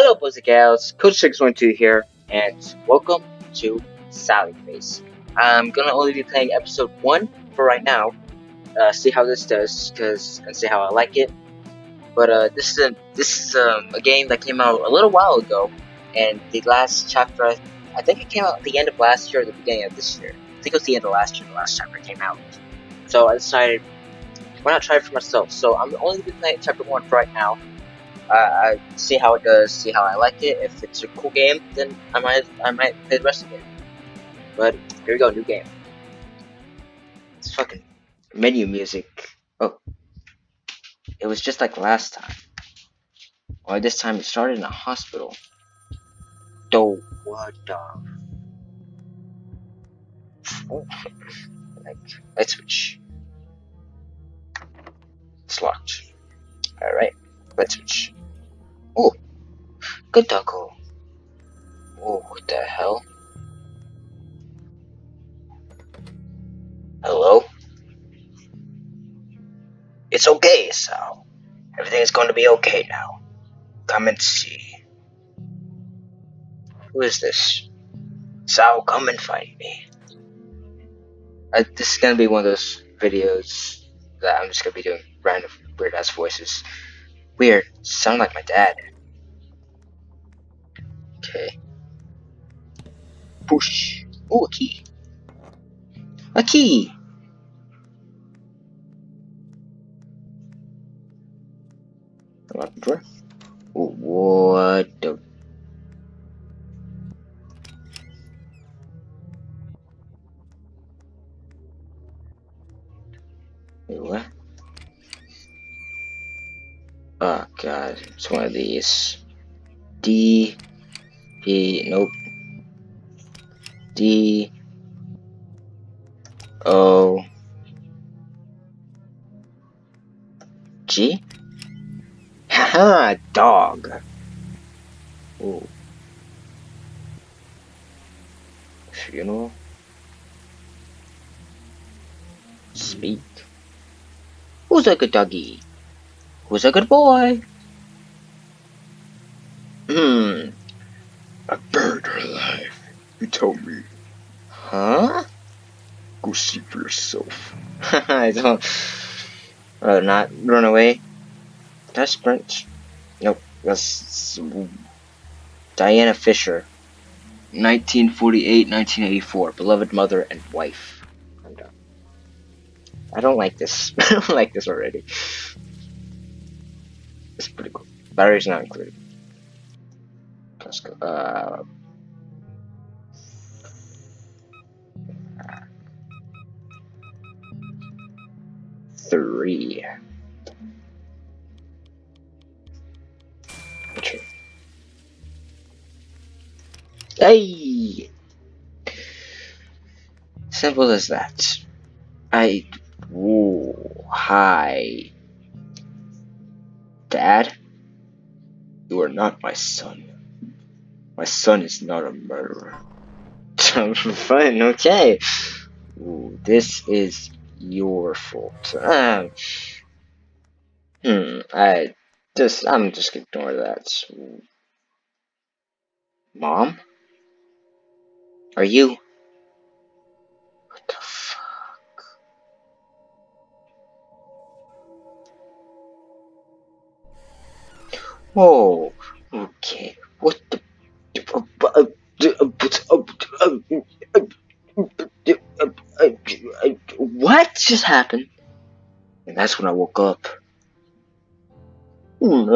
Hello, boys and gals. Coach Six One Two here, and welcome to Sally Face. I'm gonna only be playing episode one for right now. Uh, see how this does, cause and see how I like it. But uh, this is a this is um, a game that came out a little while ago, and the last chapter I, I think it came out at the end of last year or the beginning of this year. I think it was the end of last year. The last chapter came out, so I decided why not try it for myself. So I'm only be playing chapter one for right now. Uh, I see how it goes, see how I like it. If it's a cool game, then I might I might play the rest of it. But here we go, new game. It's fucking menu music. Oh, it was just like last time. Or this time it started in a hospital. The what the? Oh, like light switch. It's locked. All right, light switch. Oh, good doggo. Oh, what the hell? Hello? It's okay, Sal. Everything is going to be okay now. Come and see. Who is this? Sal, come and find me. Uh, this is gonna be one of those videos that I'm just gonna be doing random weird ass voices. Weird. Sound like my dad. Okay. Push. Oh, a key. A key. Unlock the door. What the? Oh god, it's one of these. D P nope. D O G Haha dog. Ooh. Funeral. Speak. Who's like a doggy? Who's a good boy? Hmm. I A bird alive. You told me. Huh? Go see for yourself. I don't. Not run away. I sprint? Nope. That's Diana Fisher. 1948 1984. Beloved mother and wife. I'm done. I don't like this. I don't like this already. It's pretty cool. Batteries not included. Let's go. Uh, three. Hey! Simple as that. I. Whoa. Hi. Dad? You are not my son. My son is not a murderer. Fine, okay. Ooh, this is your fault. Um, hmm, I just, I'm just ignore that. Mom? Are you? Oh, okay. What the? What just happened? And that's when I woke up. Once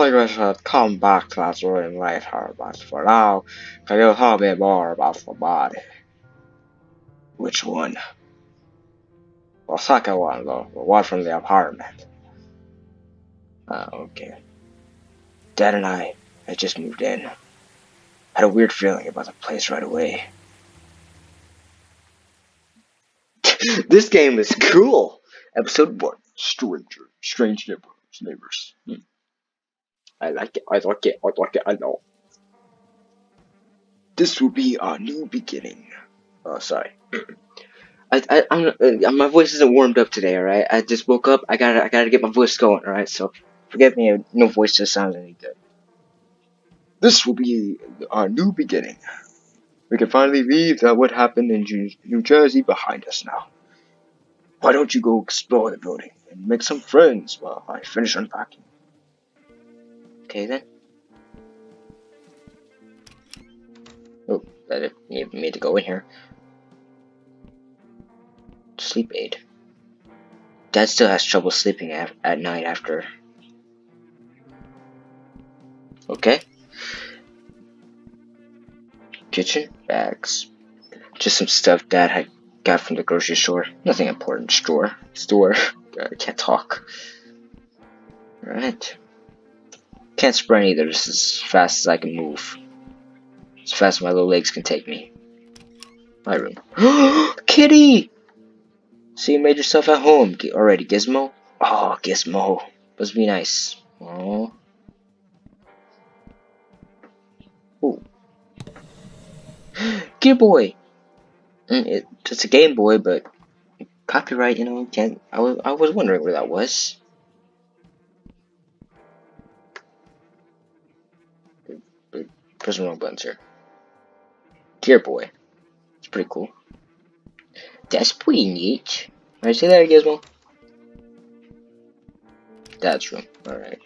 I graduate, come back to that room later, but for now, can you tell me more about the body? Which one? Second one, the, one from the apartment. Ah, okay. Dad and I had just moved in. Had a weird feeling about the place right away. this game is cool! Episode 1. Stranger, strange neighbors. neighbors. Hmm. I like it, I like it, I like it, I know. This will be our new beginning. Oh, sorry. I, I, I'm, uh, my voice isn't warmed up today, alright? I just woke up, I gotta, I gotta get my voice going, alright? So, forgive me if no voice just sounds any good. This will be our new beginning. We can finally leave that what happened in New Jersey behind us now. Why don't you go explore the building and make some friends while I finish unpacking? Okay then. Oh, that it need me to go in here. Sleep aid. Dad still has trouble sleeping at, at night after. Okay. Kitchen bags. Just some stuff Dad had got from the grocery store. Nothing important. Store. Store. I can't talk. Alright. Can't sprint either, just as fast as I can move. As fast as my little legs can take me. My room. Kitty! So you made yourself at home already, Gizmo? Oh, Gizmo. Must be nice. Oh. Ooh. Gear Boy! Mm, it, it's a Game Boy, but copyright, you know, can't. I was, I was wondering where that was. The wrong buttons here. Gear Boy. It's pretty cool. That's pretty neat. Alright, see there, Gizmo. Dad's room. Alright.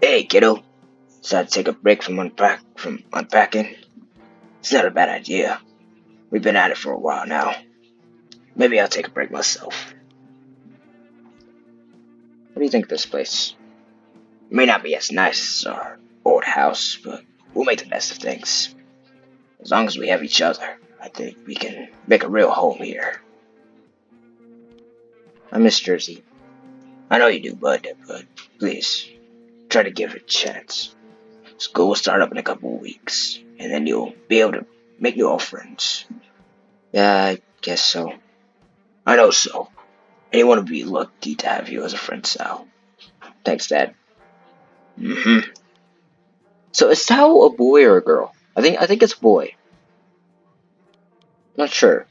Hey, kiddo. Decided to take a break from unpack from unpacking. It's not a bad idea. We've been at it for a while now. Maybe I'll take a break myself. What do you think of this place? It may not be as nice as our old house, but we'll make the best of things. As long as we have each other, I think we can make a real home here. I miss Jersey. I know you do, bud, but please, try to give it a chance. School will start up in a couple weeks, and then you'll be able to make new friends. Yeah, I guess so. I know so. Anyone would be lucky to have you as a friend, Sal. Thanks, Dad. Mm-hmm. So is Sal a boy or a girl? I think I think it's boy. Not sure.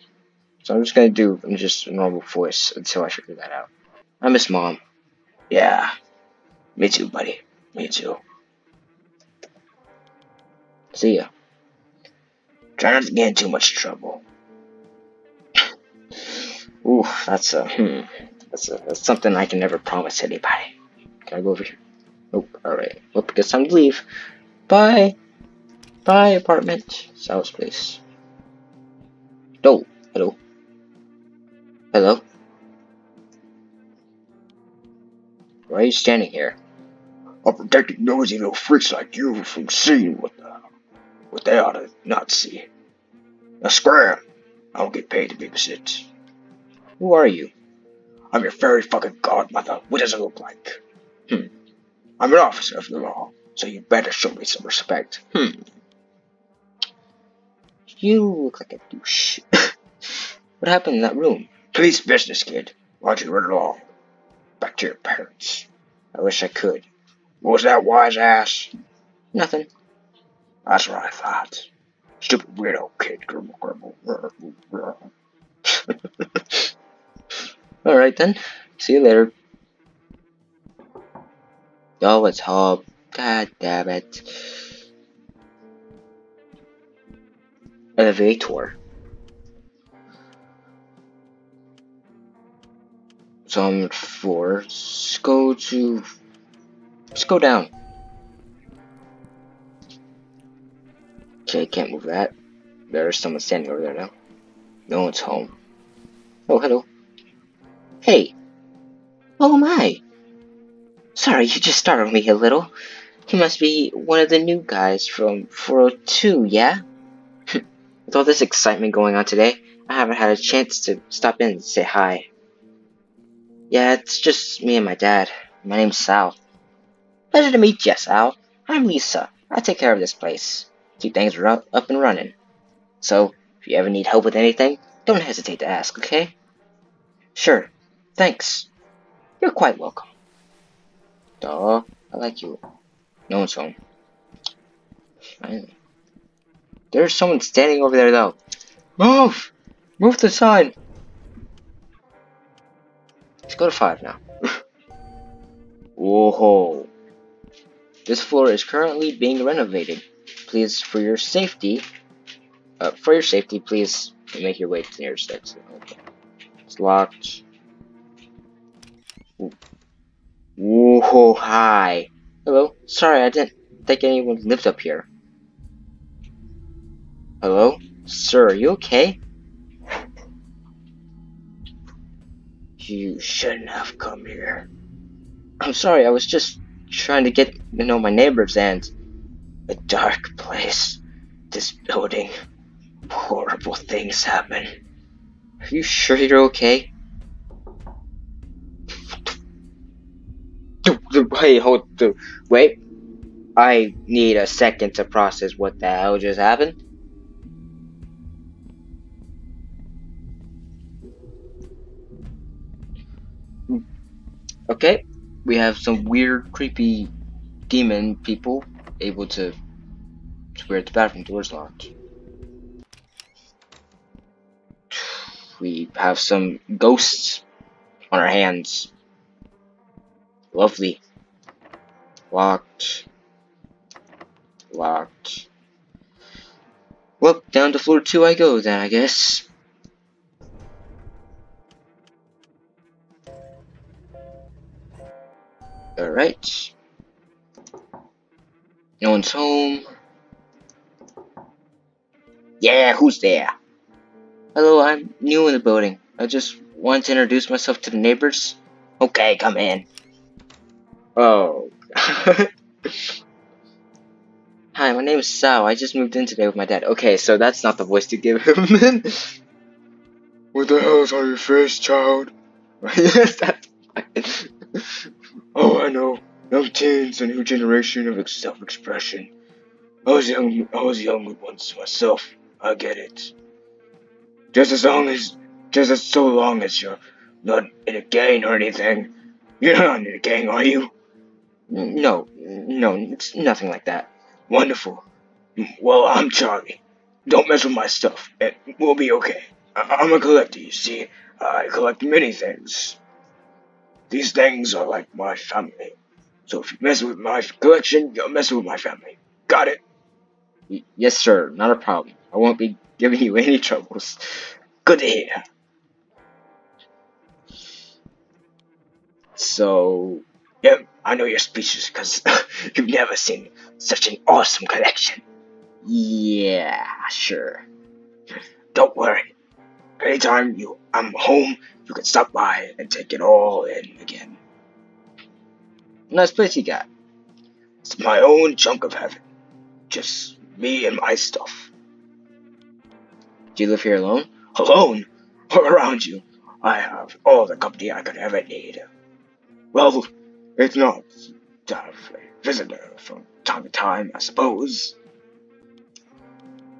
So I'm just gonna do just a normal voice until I figure that out. I miss mom. Yeah. Me too, buddy. Me too. See ya. Try not to get in too much trouble. Ooh, that's a hmm. That's a that's something I can never promise anybody. Can I go over here? Nope. Alright. Well, guess time to leave. Bye. Bye, apartment. Sal's place. Oh, hello. Hello. Why are you standing here? I'm protecting nosy little freaks like you from seeing what the, what they ought to not see. Now scram! I don't get paid to babysit. Who are you? I'm your fairy fucking godmother. What does it look like? Hmm. I'm an officer of the law, so you better show me some respect. Hmm. You look like a douche. what happened in that room? Police business, kid. Why don't you run along? Back to your parents. I wish I could. What was that wise ass? Nothing. That's what I thought. Stupid weirdo kid. Grumble, grumble. Alright then. See you later. Oh, it's Hob. God damn it. Elevator. So I'm at four. Let's go to. Let's go down. Okay, can't move that. There's someone standing over there now. No one's home. Oh, hello. Hey. Oh my. Sorry, you just startled me a little. He must be one of the new guys from 402, yeah? With all this excitement going on today, I haven't had a chance to stop in and say hi. Yeah, it's just me and my dad. My name's Sal. Pleasure to meet you, Sal. I'm Lisa. I take care of this place. Keep things up and running. So, if you ever need help with anything, don't hesitate to ask, okay? Sure. Thanks. You're quite welcome. Duh, I like you. No one's home. Finally. There's someone standing over there, though. Move! Move to the sign! Let's go to five now. Whoa. This floor is currently being renovated. Please, for your safety, uh, for your safety, please make your way to the nearest exit. Okay. It's locked. Whoa, hi. Hello? Sorry, I didn't think anyone lived up here. Hello? Sir, are you okay? You shouldn't have come here. I'm sorry, I was just trying to get to know my neighbors and a dark place. This building. Horrible things happen. Are you sure you're okay? Wait, hold, wait. I need a second to process what the hell just happened. Okay, we have some weird, creepy demon people able to swear the bathroom doors locked. We have some ghosts on our hands. Lovely. Locked. Locked. Well, down to floor two I go then, I guess. Alright. No one's home. Yeah, who's there? Hello, I'm new in the building. I just want to introduce myself to the neighbors. Okay, come in. Oh. Hi, my name is Sal. I just moved in today with my dad. Okay, so that's not the voice to give him then. what the hell is on your face, child? yes, that's Oh, I know. Young teens, a new generation of self-expression. I was young. I was young once myself. I get it. Just as long as, just as so long as you're not in a gang or anything. You're not in a gang, are you? No, no, it's nothing like that. Wonderful. Well, I'm Charlie. Don't mess with my stuff. It will be okay. I- am a collector, you see. I collect many things. These things are like my family. So if you mess with my collection, you're messing with my family. Got it? Y yes, sir. Not a problem. I won't be giving you any troubles. Good to hear. So, yeah, I know you're speechless because you've never seen such an awesome collection. Yeah, sure. Don't worry. Anytime you I'm home, you can stop by and take it all in again. Nice place you got. It's my own chunk of heaven. Just me and my stuff. Do you live here alone? Alone? Or around you? I have all the company I could ever need. Well, it's not to have a visitor from time to time, I suppose.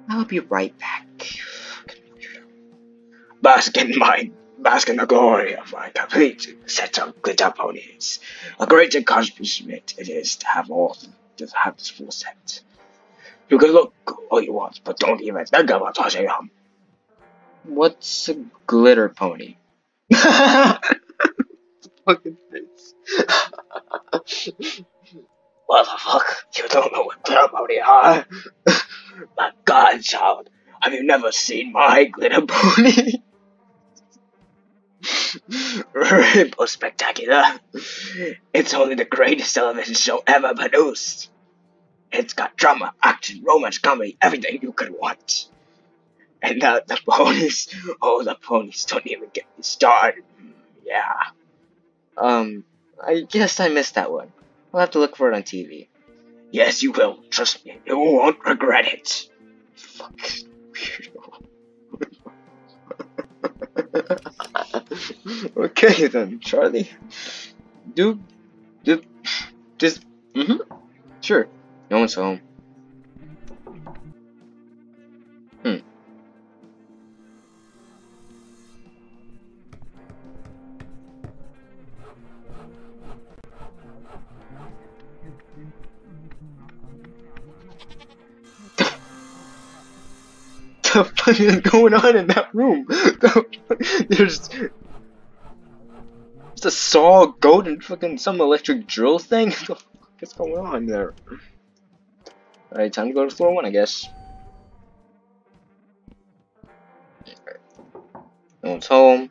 I'll be right back. Bask in my bask in the glory of my complete set of glitter ponies. A great accomplishment it is to have all to have this full set. You can look all you want, but don't even think about touching them. What's a glitter pony? Fucking face. what the fuck? You don't know what glitter pony are? my god, child. Have you never seen my glitter pony? Rainbow Spectacular. It's only the greatest television show ever produced. It's got drama, action, romance, comedy, everything you could want. And uh, the ponies, oh, the ponies don't even get me started. Yeah. Um, I guess I missed that one. I'll have to look for it on TV. Yes, you will. Trust me, you won't regret it. Fuck. okay then, Charlie. Do, do, just, mm-hmm. Sure. No one's home. Hmm. the fuck is going on in that room? There's a saw, goat, and fucking some electric drill thing. What the fuck is going on there? Alright, time to go to floor one, I guess. No one's home.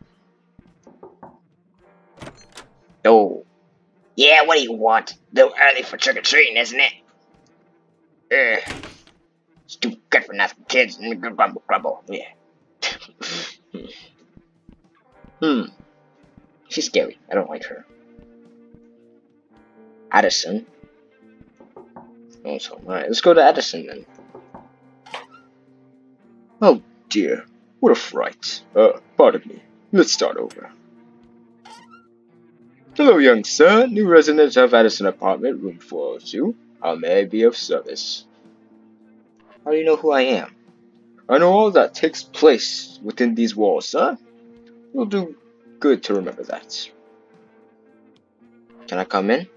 Oh. Yeah, what do you want? Little early for trick-or-treating, isn't it? Ugh. Stupid good for nothing kids. Grumble, grumble. Yeah. hmm. She's scary. I don't like her. Addison. Oh, so, let's go to Addison then. Oh dear, what a fright. Uh, pardon me. Let's start over. Hello, young sir. New resident of Addison Apartment, room 402. How may I be of service? How do you know who I am? I know all that takes place within these walls, sir. It'll do good to remember that. Can I come in?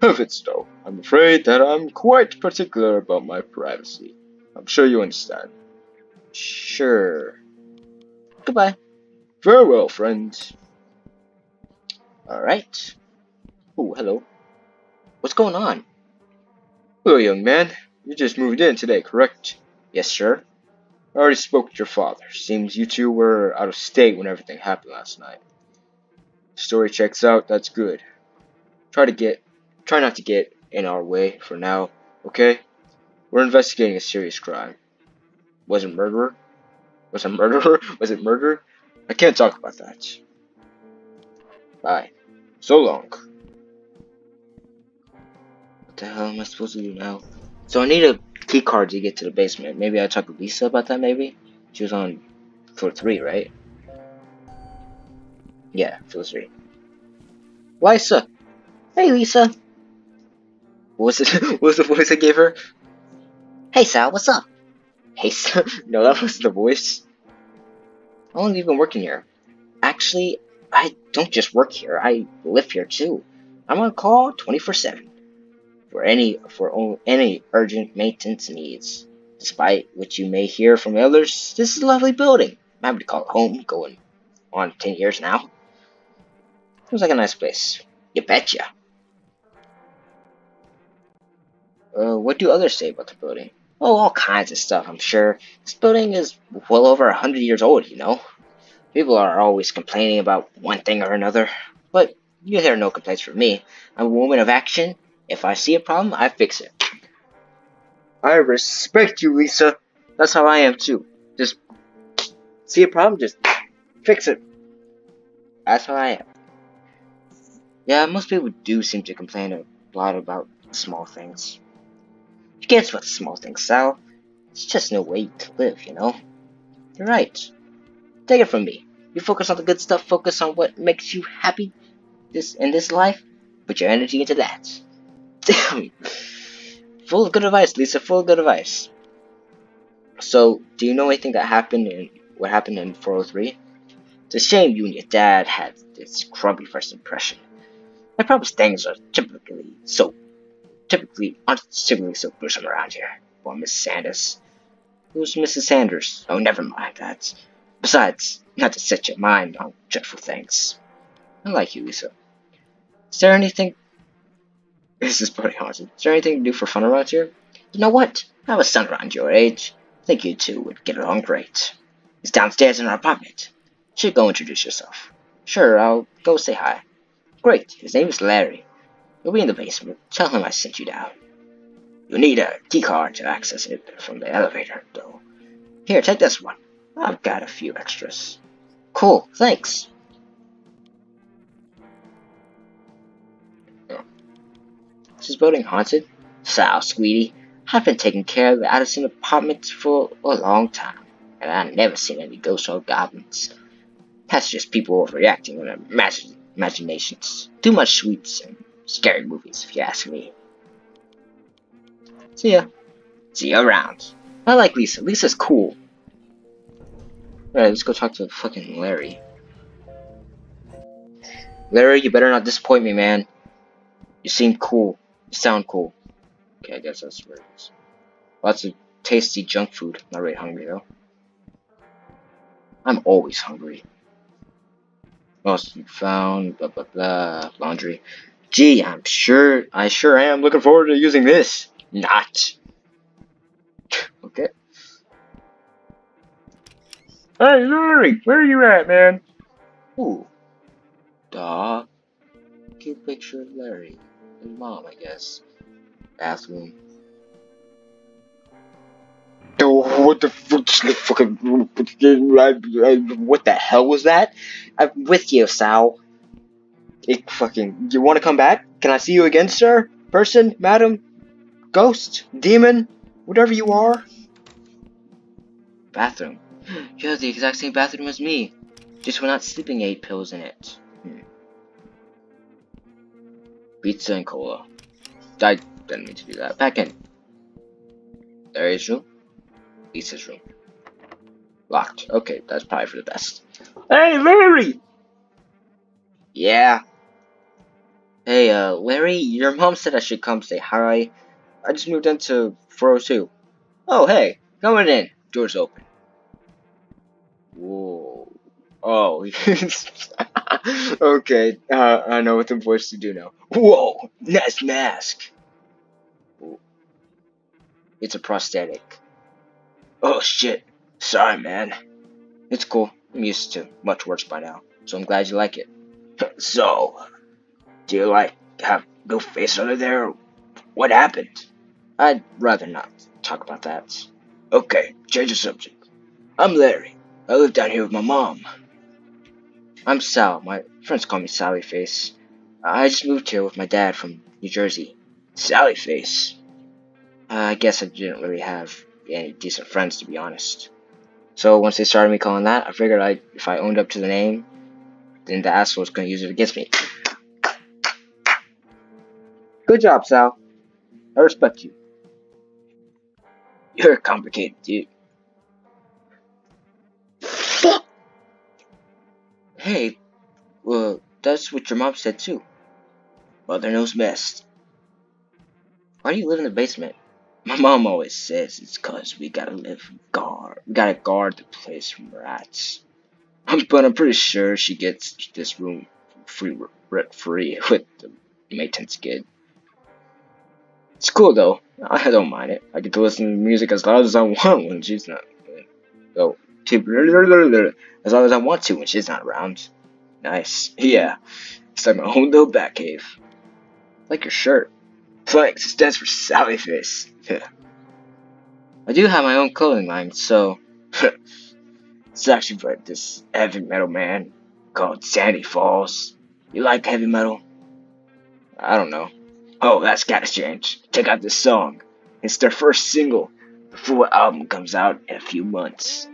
Perfect, so, I'm afraid that I'm quite particular about my privacy. I'm sure you understand. Sure. Goodbye. Farewell, friend. Alright. Oh, hello. What's going on? Hello, young man. You just moved in today, correct? Yes, sir. I already spoke with your father. Seems you two were out of state when everything happened last night. Story checks out, that's good. Try to get try not to get in our way for now, okay? We're investigating a serious crime. Was it murder? Was it murderer? Was it murder? I can't talk about that. Bye. So long. What the hell am I supposed to do now? So I need a key card to get to the basement. Maybe I talk to Lisa about that, maybe? She was on floor 3, right? Yeah, feels 3. Lisa! Hey, Lisa! What was, it, what was the voice I gave her? Hey, Sal, what's up? Hey, Sal. No, that wasn't the voice. How long have you been working here? Actually, I don't just work here. I live here too. I'm on call 24/7 for any for any urgent maintenance needs. Despite what you may hear from others, this is a lovely building. I'm happy to call it home. Going on 10 years now. Seems like a nice place. You betcha. Uh, what do others say about the building? Oh, all kinds of stuff, I'm sure. This building is well over a hundred years old, you know. People are always complaining about one thing or another, but you hear no complaints from me. I'm a woman of action. If I see a problem, I fix it. I respect you, Lisa. That's how I am too. Just see a problem, just fix it. That's how I am. Yeah, most people do seem to complain a lot about small things. Who cares about small things, Sal? It's just no way to live, you know? You're right. Take it from me. You focus on the good stuff, focus on what makes you happy this in this life, put your energy into that. Damn. Full of good advice, Lisa, full of good advice. So, do you know anything that happened in what happened in 403? It's a shame you and your dad had this crummy first impression. I promise things are typically so typically aren't typically so gruesome around here. Or Miss Sanders. Who's Mrs. Sanders? Oh, never mind that. Besides, not to set your mind on dreadful things. I like you, Lisa. Is there anything... This is pretty haunted. Is there anything to do for fun around here? You know what? I have a son around your age. I think you two would get along great. He's downstairs in our apartment. Should go introduce yourself. Sure, I'll go say hi. Great, his name is Larry. He'll be in the basement. Tell him I sent you down. You'll need a keycard to access it from the elevator, though. Here, take this one. I've got a few extras. Cool, thanks. Is this building haunted? Sal, sweetie, I've been taking care of the Addison apartment for a long time, and I've never seen any ghosts or goblins. That's just people overreacting in their imagine imaginations. Too much sweets and scary movies, if you ask me. See ya. See you around. I like Lisa. Lisa's cool. Alright, let's go talk to fucking Larry. Larry, you better not disappoint me, man. You seem cool. You sound cool. Okay, I guess that's where it is. Lots of tasty junk food. Not really hungry, though. I'm always hungry. Lost and found, blah blah blah, laundry. Gee, I'm sure, I sure am looking forward to using this. Not. okay. Hey, Larry, where are you at, man? Ooh. Dog. Cute picture of Larry. And mom, I guess. Bathroom. What the fucking what the hell was that? I'm with you, Sal. It fucking you want to come back? Can I see you again, sir? Person, madam, ghost, demon, whatever you are. Bathroom. You have the exact same bathroom as me, just we're not sleeping aid pills in it. Hmm. Pizza and cola. I didn't mean to do that. Back in. There is room. Lisa's room. Locked. Okay, that's probably for the best. Hey, Larry! Yeah. Hey, uh, Larry, your mom said I should come say hi. I just moved into 402. Oh, hey, coming in. Door's open. Whoa. Oh. okay, uh, I know what the voice to do now. Whoa, nice mask. It's a prosthetic. Oh shit. Sorry, man. It's cool. I'm used to much worse by now, so I'm glad you like it. so, do you like have no face under there? What happened? I'd rather not talk about that. Okay, change the subject. I'm Larry. I live down here with my mom. I'm Sal. My friends call me Sally Face. I just moved here with my dad from New Jersey. Sally Face. I guess I didn't really have any decent friends, to be honest. So once they started me calling that, I figured I, if I owned up to the name, then the asshole was going to use it against me. Good job, Sal. I respect you. You're a complicated dude. Fuck! Hey, well, that's what your mom said too. Mother knows best. Why do you live in the basement? My mom always says it's cause we gotta live guard. We gotta guard the place from rats. but I'm pretty sure she gets this room free rent free with the maintenance kid. It's cool though. I don't mind it. I get to listen to music as loud as I want when she's not. Oh, as loud as I want to when she's not around. Nice. Yeah. It's like my own little bat cave. Like your shirt. Thanks. It stands for Sally Face. I do have my own clothing line, so it's actually by this heavy metal man called Sanity's Fall. You like heavy metal? I don't know. Oh, that's gotta change. Check out this song. It's their first single. The full album comes out in a few months.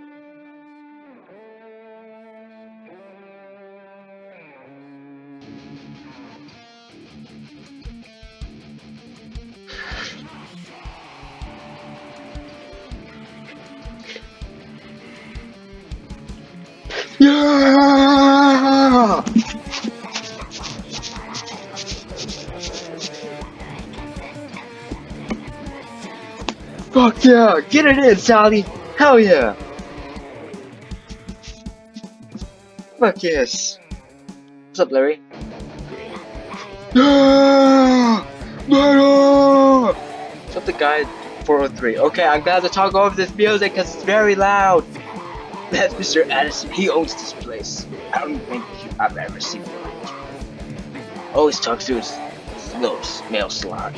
Yeah! Get it in, Sally! Hell yeah! Fuck yes! What's up, Larry? Yeah! What's up, the guy 403? Okay, I'm gonna have to talk over this music because it's very loud. That's Mr. Addison. He owns this place. I don't think I've ever seen him. Always talks to his, his little mail slot.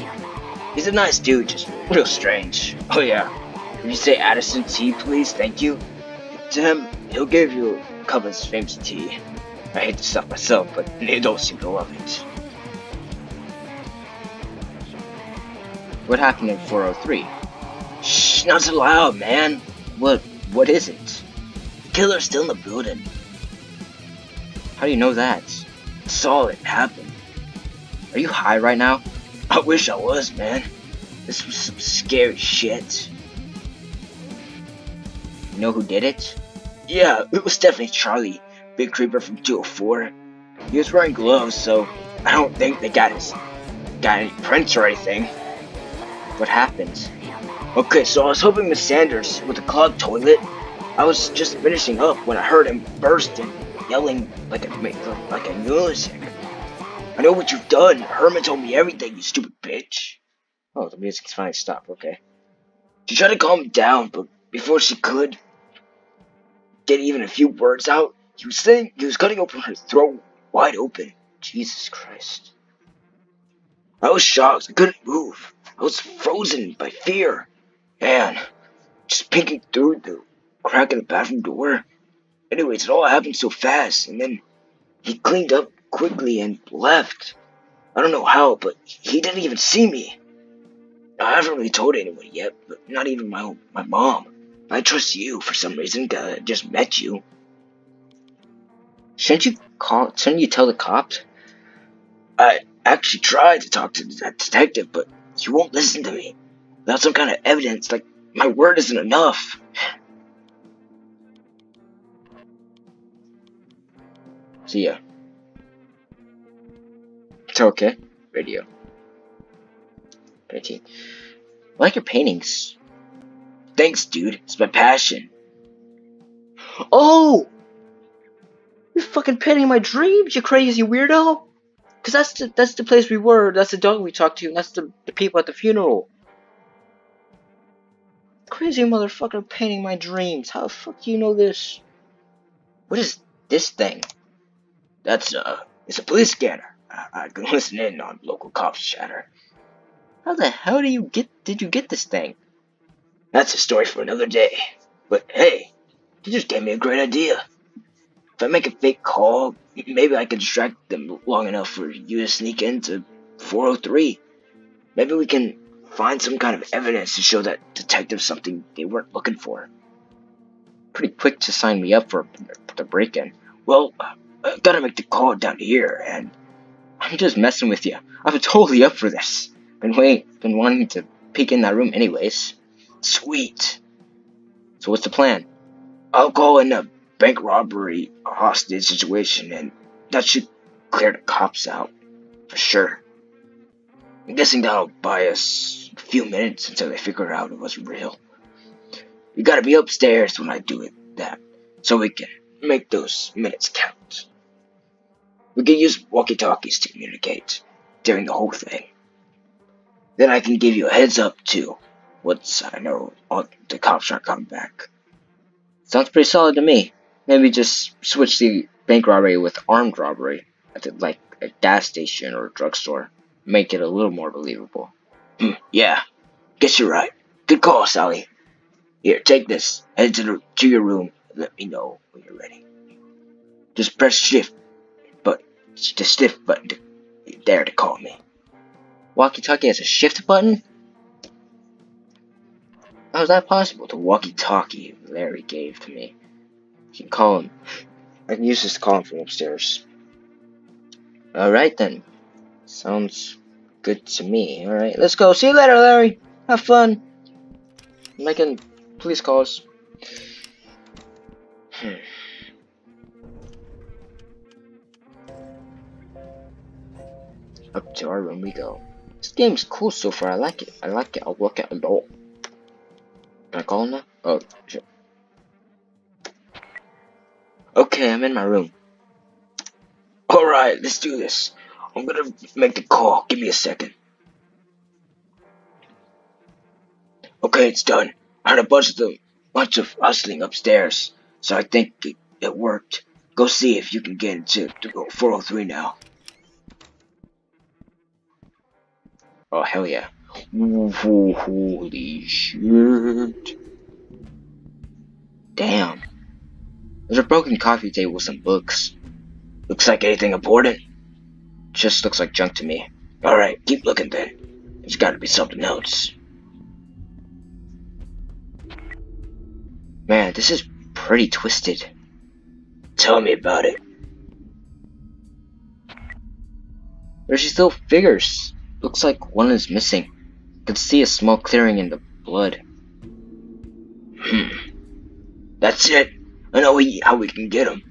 He's a nice dude, just real strange. Oh yeah. Can you say Addison tea, please? Thank you. To him, he'll give you a cup of his famous tea. I hate the stuff myself, but they don't seem to love it. What happened in 403? Shh, not so loud, man. What, what is it? killer's still in the building. How do you know that? Saw it happen. Are you high right now? I wish I was, man. This was some scary shit. You know who did it? Yeah, it was definitely Charlie, Big Creeper from 204. He was wearing gloves, so I don't think they got his got any prints or anything. What happened? Okay, so I was hoping Miss Sanders with a clogged toilet I was just finishing up when I heard him bursting, yelling like a like a lunatic. I know what you've done. Herman told me everything, you stupid bitch. Oh, the music's finally stopped. Okay. She tried to calm down, but before she could get even a few words out, he was saying he was cutting open her throat wide open. Jesus Christ. I was shocked. I couldn't move. I was frozen by fear. And just peeking through the crack in the bathroom door. Anyways, it all happened so fast, and then he cleaned up quickly and left. I don't know how, but he didn't even see me. I haven't really told anyone yet, but not even my my mom. I trust you for some reason. I just met you. Shouldn't you call? Shouldn't you tell the cops? I actually tried to talk to that detective, but he won't listen to me. Without some kind of evidence, like my word isn't enough. See ya. Okay. Radio. Painting. I like your paintings. Thanks, dude. It's my passion. Oh! You're fucking painting my dreams, you crazy weirdo! Cause that's the that's the place we were, that's the dog we talked to, and that's the, the people at the funeral. Crazy motherfucker painting my dreams. How the fuck do you know this? What is this thing? That's uh it's a police scanner. I, can listen in on local cops chatter. How the hell do you get did you get this thing? That's a story for another day. But hey, you just gave me a great idea. If I make a fake call, maybe I can distract them long enough for you to sneak into 403. Maybe we can find some kind of evidence to show that detective something they weren't looking for. Pretty quick to sign me up for the break-in. Well, I gotta make the call down here, and I'm just messing with you. I'm totally up for this. Been waiting, been wanting to peek in that room anyways. Sweet. So what's the plan? I'll go in a bank robbery hostage situation, and that should clear the cops out for sure. I'm guessing that'll buy us a few minutes until they figure out it was real. You gotta be upstairs when I do it that, so we can make those minutes count. We can use walkie-talkies to communicate during the whole thing. Then I can give you a heads up too, once I know all the cops aren't coming back. Sounds pretty solid to me. Maybe just switch the bank robbery with armed robbery at the, like a gas station or a drugstore. Make it a little more believable. Hmm, yeah, guess you're right. Good call, Sally. Here, take this. Head to, the, to your room. Let me know when you're ready. Just press shift, the shift button to, there to call me. Walkie-talkie has a shift button? How is that possible? The walkie-talkie Larry gave to me. You can call him. I can use this to call him from upstairs. Alright then. Sounds good to me. Alright, let's go. See you later, Larry. Have fun. making police calls. To our room we go. This game's cool so far. I like it. I like it. I'll at it all. Can I call him now? Oh, shit. Okay, I'm in my room. Alright, let's do this. I'm gonna make the call. Give me a second. Okay, it's done. I heard a bunch of them, bunch of rustling upstairs, so I think it, it worked. Go see if you can get into 403 now. Oh, hell yeah. holy shit. Damn. There's a broken coffee table with some books. Looks like anything important? Just looks like junk to me. Alright, keep looking then. There's gotta be something else. Man, this is pretty twisted. Tell me about it. There's these little figures Looks like one is missing. Could see a small clearing in the blood. Hmm. That's it. I know how we can get him.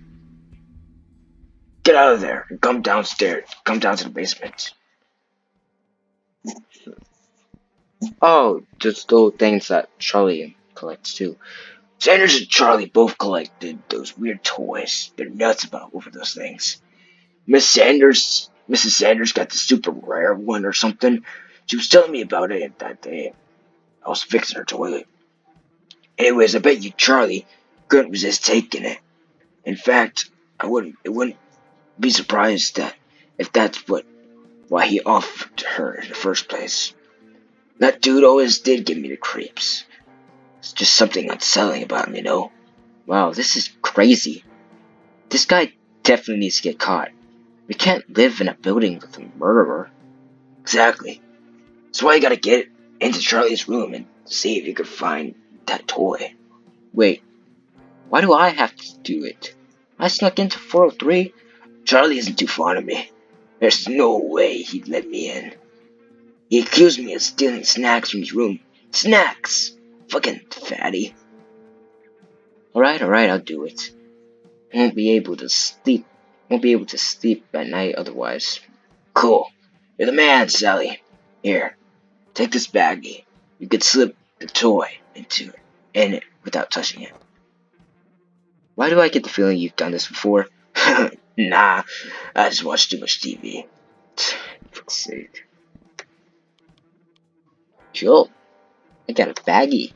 Get out of there and come downstairs. Come down to the basement. Oh, just those things that Charlie collects too. Sanders and Charlie both collected those weird toys. They're nuts about over those things. Miss Sanders, Mrs. Sanders got the super rare one or something. She was telling me about it that day. I was fixing her toilet. Anyways, I bet you Charlie couldn't resist taking it. In fact, I wouldn't. It wouldn't be surprised that if that's what why he offered her in the first place. That dude always did give me the creeps. It's just something unsettling about him, you know? Wow, this is crazy. This guy definitely needs to get caught. We can't live in a building with a murderer. Exactly. That's why you gotta get into Charlie's room and see if you can find that toy. Wait, why do I have to do it? I snuck into 403. Charlie isn't too fond of me. There's no way he'd let me in. He accused me of stealing snacks from his room. Snacks! Fucking fatty. Alright, alright, I'll do it. I won't be able to sleep. Won't be able to sleep at night otherwise. Cool. You're the man, Sally. Here, take this baggie. You could slip the toy into it, in it without touching it. Why do I get the feeling you've done this before? nah, I just watch too much TV. For sake. Cool. I got a baggie.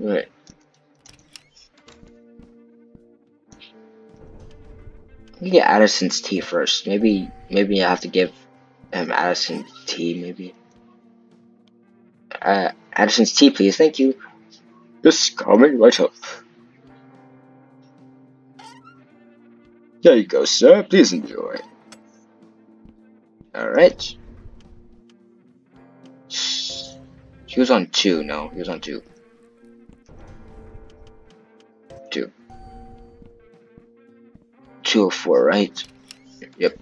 Alright. Get Addison's tea first. Maybe, maybe I have to give him Addison tea. Maybe. Uh, Addison's tea, please. Thank you. Just coming right up. There you go, sir. Please enjoy. Alright. He was on two, no, he was on two. Two. Two or four, right? Yep.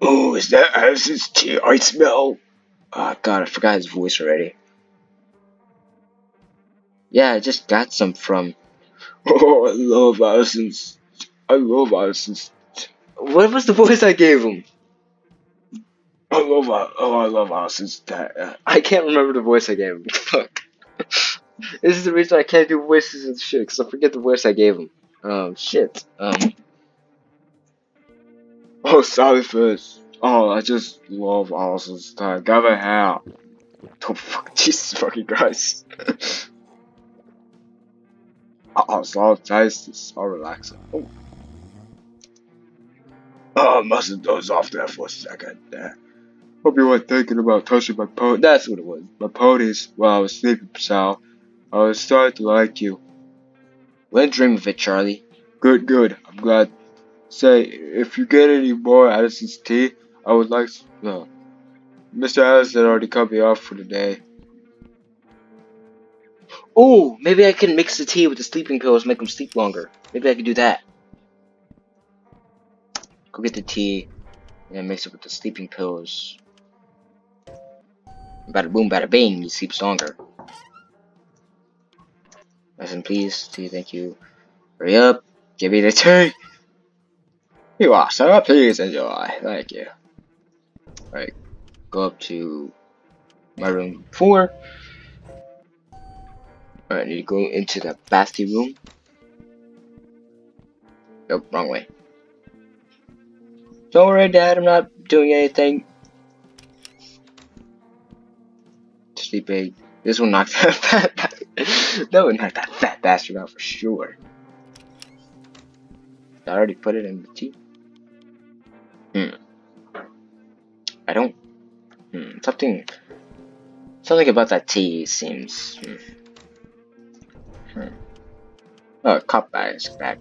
Oh, is that Addison's tea I smell? Oh god, I forgot his voice already. Yeah, I just got some from. Oh, I love Addison's. I love Addison's. What was the voice I gave him? I love. Oh, I love Addison's. Uh, I can't remember the voice I gave him. Fuck. This is the reason I can't do voices and shit, because I forget the voice I gave him. Um, shit. Um. Oh, sorry first. Oh, I just love Addison's style. Got a hair. Oh, fuck. Jesus fucking Christ. Oh, so tasty, so relaxing. Oh. Oh, I must have dozed off there for a second there. Hope you weren't thinking about touching my pony. That's what it was. My ponies while I was sleeping, Sal. Oh, I was starting to like you. Wouldn't dream of it, Charlie. Good, good. I'm glad. Say, if you get any more Addison's tea, I would like. No. Mr. Addison already cut me off for the day. Oh, maybe I can mix the tea with the sleeping pills, make them sleep longer. Maybe I can do that. Go get the tea, and mix it with the sleeping pills. Bada boom, bada bing, you sleep longer. Listen, please, tea, thank you. Hurry up, give me the tea. You are, sir, please enjoy. Thank you. Alright, go up to my room 4. Alright, need to go into the bathroom room. Nope, wrong way. Don't worry, Dad, I'm not doing anything. Sleep aid. This will knock that that would knock that fat bastard out for sure. I already put it in the tea. Hmm. I don't. Hmm. Something. Something about that tea seems. Hmm. Hmm. Oh, cop is back.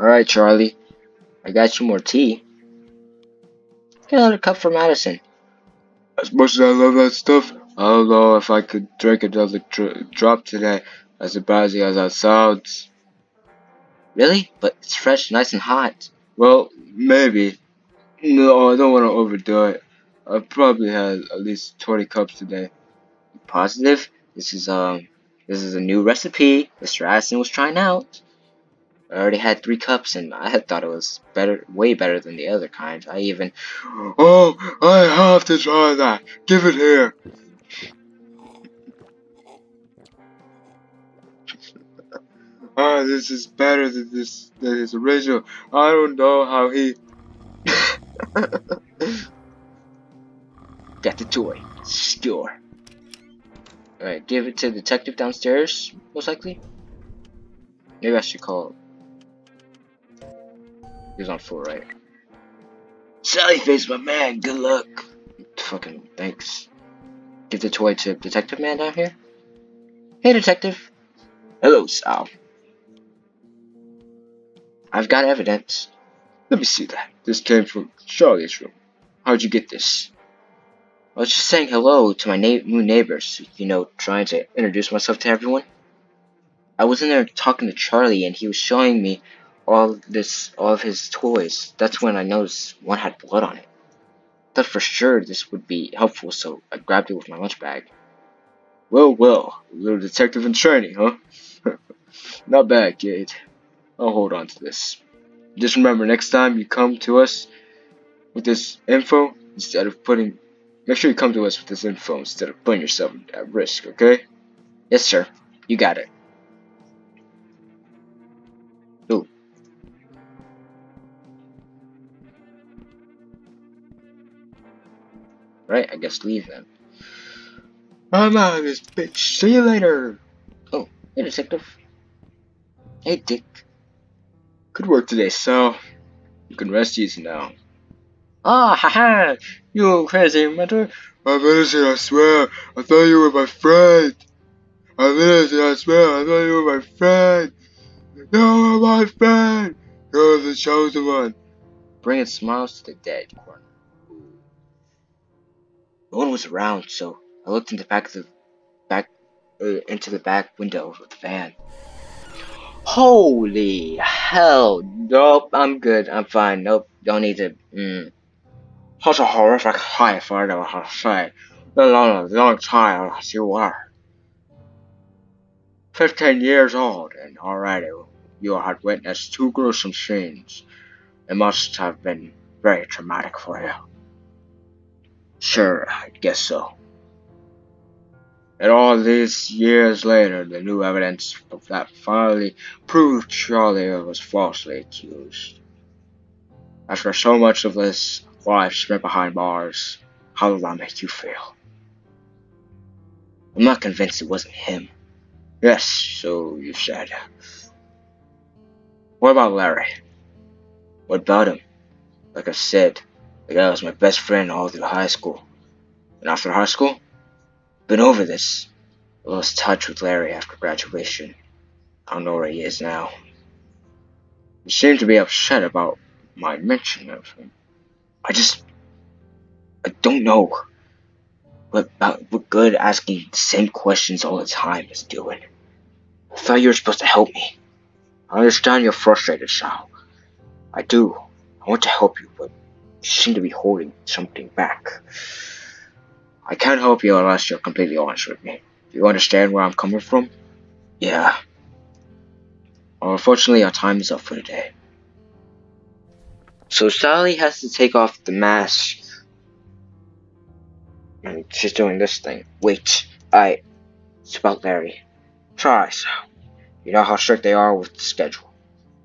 Alright, Charlie. I got you more tea. Get another cup for Madison. As much as I love that stuff, I don't know if I could drink another dr drop today, as surprising as that sounds. Really? But it's fresh, nice and hot. Well, maybe. No, I don't want to overdo it. I've probably had at least 20 cups today. Positive? This is um, this is a new recipe Mr. Addison was trying out. I already had three cups and I thought it was better, way better than the other kind. I even, Oh, I have to try that. Give it here. Ah, this is better than this than his original. I don't know how he. got the toy. Score. Alright, give it to the detective downstairs, most likely. Maybe I should call. He's on four, right? Sally face, my man. Good luck. Fucking thanks. Give the toy to detective man down here. Hey, detective. Hello, Sal. I've got evidence. Let me see that. This came from Charlie's room. How'd you get this? I was just saying hello to my na new neighbors, you know, trying to introduce myself to everyone. I was in there talking to Charlie, and he was showing me all this, all of his toys. That's when I noticed one had blood on it. Thought for sure this would be helpful, so I grabbed it with my lunch bag. Well, well, little detective in training, huh? Not bad, kid. I'll hold on to this. Just remember, next time you come to us with this info, instead of putting, make sure you come to us with this info instead of putting yourself at risk, okay? Yes, sir. You got it. Right, I guess leave then. I'm out of this bitch. See you later. Oh, hey, detective. Hey, Dick. Good work today, so You can rest easy now. Ah, haha! You crazy mentor. I'm innocent, I swear. I thought you were my friend. I'm innocent, I swear. I thought you were my friend. You're my friend. You're the chosen one. Bringing smiles to the dead corner. No one was around, so I looked in the back of the back uh, into the back window of the van. Holy hell! Nope, I'm good. I'm fine. Nope, don't need to. Mm. Such a horrific sight for anyone to say. Let alone a young child as you are. Fifteen years old, and already you had witnessed two gruesome scenes. It must have been very traumatic for you. Sure, I guess so. And all these years later, the new evidence of that finally proved Charlie was falsely accused. After so much of this life spent behind bars, how did that make you feel? I'm not convinced it wasn't him. Yes, so you said. What about Larry? What about him? Like I said, the guy was my best friend all through high school. And after high school, been over this. I lost touch with Larry after graduation. I don't know where he is now. He seemed to be upset about my mention of him. I just. I don't know. What, what good asking the same questions all the time is doing. I thought you were supposed to help me. I understand you're frustrated, Sal. I do. I want to help you, but seem to be holding something back. I can't help you unless you're completely honest with me. Do you understand where I'm coming from? Yeah. Well, unfortunately, our time is up for today. So Sally has to take off the mask. And she's doing this thing. Wait, I... It's about Larry. Try, Sal. You know how strict they are with the schedule.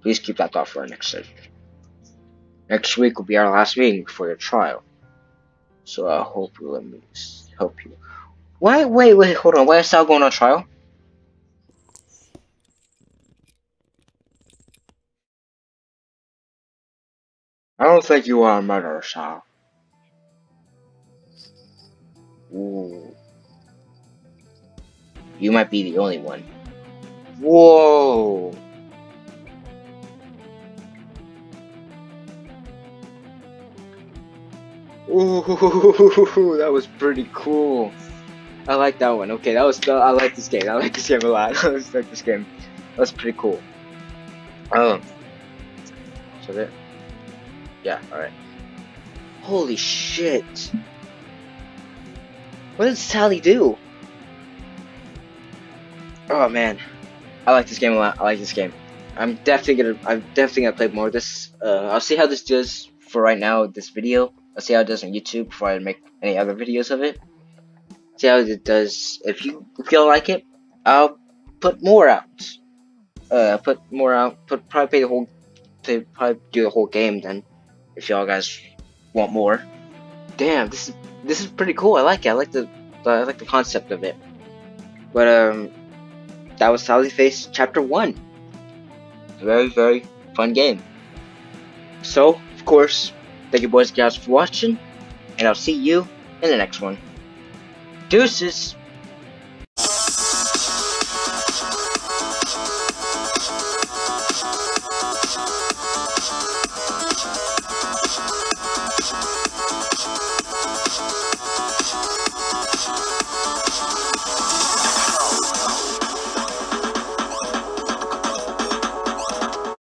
Please keep that thought for our next session. Next week will be our last meeting before your trial. So I hope you let me help you. Why? Wait, wait, hold on. Why is Sal going on trial? I don't think you are a murderer, Sal. Ooh. You might be the only one. Whoa! Ooh, that was pretty cool. I like that one. Okay, that was. I like this game. I like this game a lot. I like this game. That's pretty cool. Um. So there. Yeah. All right. Holy shit! What did Sally do? Oh man, I like this game a lot. I like this game. I'm definitely gonna I'm definitely gonna play more of this. Uh, I'll see how this does for right now. This video. See how it does on YouTube before I make any other videos of it. See how it does. If you y'all like it, I'll put more out. Uh, put more out. Put probably the whole. Probably do the whole game then. If y'all guys want more. Damn, this is this is pretty cool. I like it. I like the I like the concept of it. But um, that was Sally Face Chapter One. Very very fun game. So of course, thank you boys and guys for watching, and I'll see you in the next one. Deuces.